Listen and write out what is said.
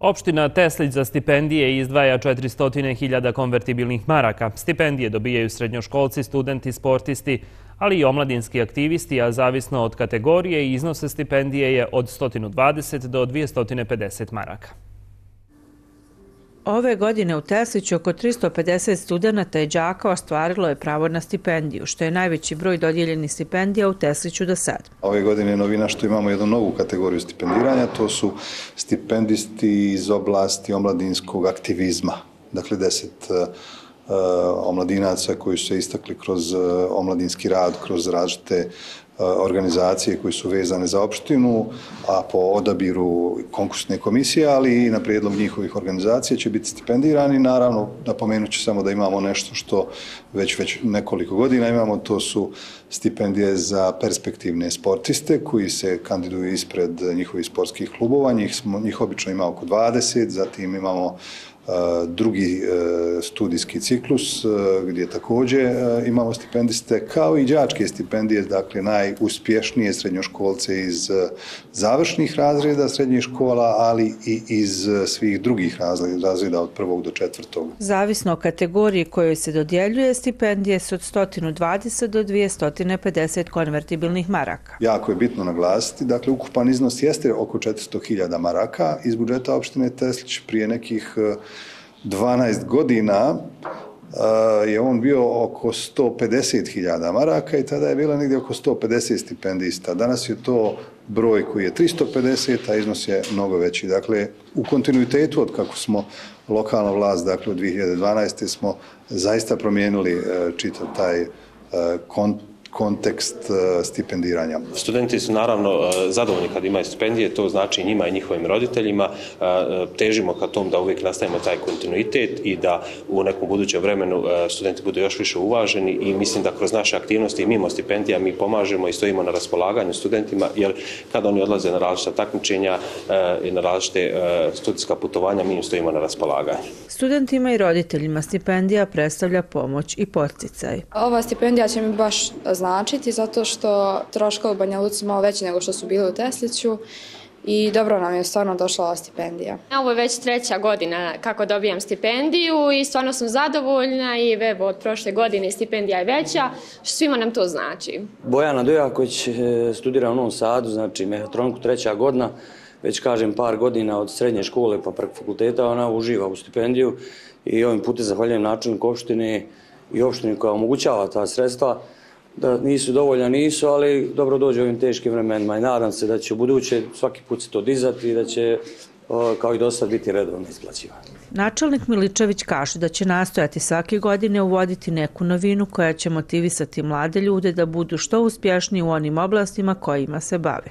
Opština Teslić za stipendije izdvaja 400.000 konvertibilnih maraka. Stipendije dobijaju srednjoškolci, studenti, sportisti, ali i omladinski aktivisti, a zavisno od kategorije iznose stipendije je od 120 do 250 maraka. Ove godine u Tesliću oko 350 studenta i džaka ostvarilo je pravo na stipendiju, što je najveći broj dodijeljeni stipendija u Tesliću do sad. Ove godine je novina što imamo jednu novu kategoriju stipendiranja, to su stipendisti iz oblasti omladinskog aktivizma. Dakle, deset uh, omladinaca koji su se istakli kroz e, omladinski rad, kroz različite E, organizacije koji su vezane za opštinu, a po odabiru konkursne komisije, ali i na prijedlog njihovih organizacija će biti stipendirani. Naravno, napomenut ću samo da imamo nešto što već, već nekoliko godina imamo, to su stipendije za perspektivne sportiste koji se kandiduju ispred njihovih sportskih klubova. Njih, smo, njih obično ima oko 20, zatim imamo e, drugi e, studijski ciklus gdje također imamo stipendiste kao i đačke stipendije, dakle najuspješnije srednjoškolce iz završnih razreda srednjih škola, ali i iz svih drugih razreda od prvog do četvrtog. Zavisno o kategoriji kojoj se dodjeljuje stipendije su od 120 do 250 konvertibilnih maraka. Jako je bitno naglasiti, dakle ukupan iznos jeste oko 400.000 maraka iz budžeta opštine Teslić prije nekih 12 godina uh, je on bio oko 150.000 maraka i tada je bila negdje oko 150 stipendista. Danas je to broj koji je 350, a iznos je mnogo veći. Dakle, u kontinuitetu od kako smo lokalna vlast, dakle, u 2012. smo zaista promijenili e, čitav taj uh, kont kontekst e, stipendiranja. Studenti su naravno e, zadovoljni kad imaju stipendije, to znači njima i njihovim roditeljima. E, težimo ka tom da uvijek nastavimo taj kontinuitet i da u nekom budućem vremenu studenti budu još više uvaženi i mislim da kroz naše aktivnosti i mimo stipendija mi pomažemo i stojimo na raspolaganju studentima, jer kada oni odlaze na različite takmičenja i na različite studijska putovanja, mi im stojimo na raspolaganju. Studentima i roditeljima stipendija predstavlja pomoć i posticaj. Ova stipendija će mi baš značiti zato što troškovi u Banja Luci malo veći nego što su bili u Tesliću i dobro nam je stvarno došla ova stipendija. Ovo je već treća godina kako dobijam stipendiju i stvarno sam zadovoljna i evo od prošle godine stipendija je veća, što svima nam to znači. Bojana Dujaković e, studira u Novom Sadu, znači mehatroniku treća godina, već kažem par godina od srednje škole pa preko fakulteta, ona uživa u stipendiju i ovim putem zahvaljujem načelniku opštine i opštini koja omogućava ta sredstva da nisu dovoljna, nisu, ali dobro dođe ovim teškim vremenima i nadam se da će u buduće svaki put se to dizati i da će kao i do sad biti redovno isplaćivano. Načelnik Miličević kaže da će nastojati svake godine uvoditi neku novinu koja će motivisati mlade ljude da budu što uspješniji u onim oblastima kojima se bave.